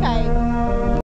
okay.